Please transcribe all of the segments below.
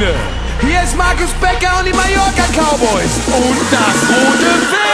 Bühne. Hier ist Markus Becker und die Mallorca Cowboys und das rote Wild.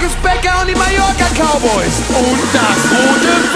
Marcus Becker und die Mallorca Cowboys. Und das rote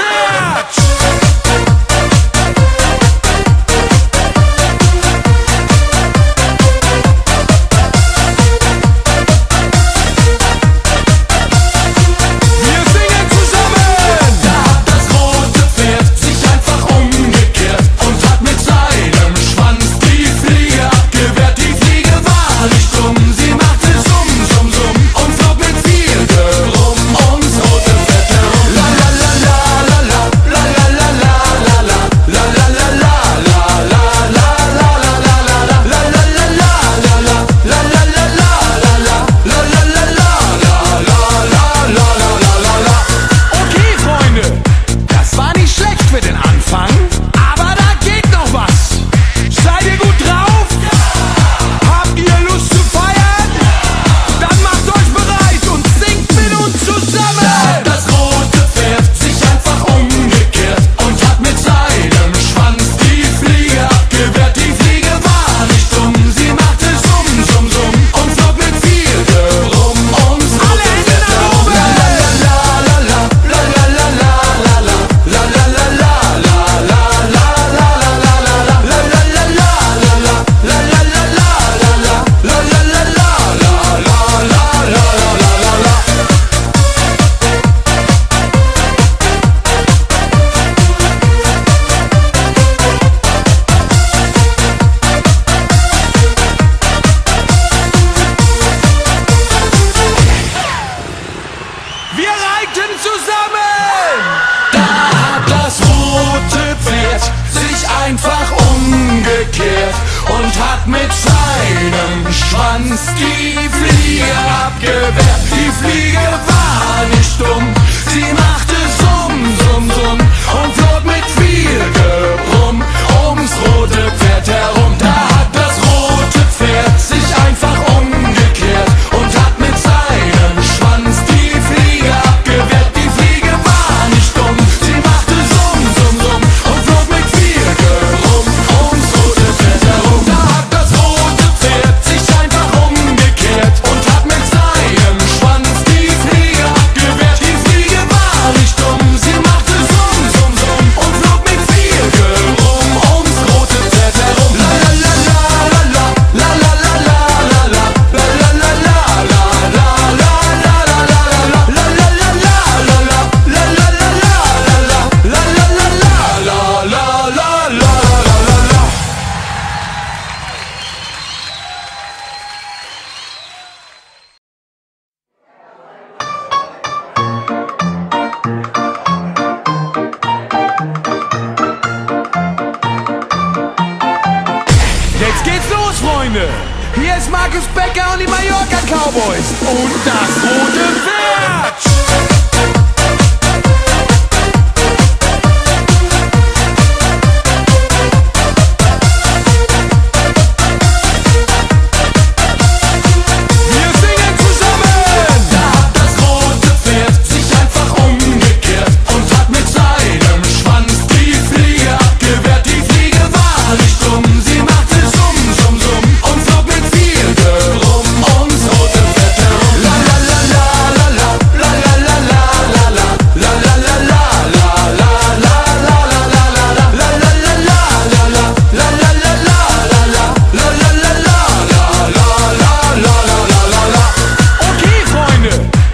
I'm scared. Freunde. Hier ist Markus Becker und die Mallorca Cowboys und das Rote Pferd.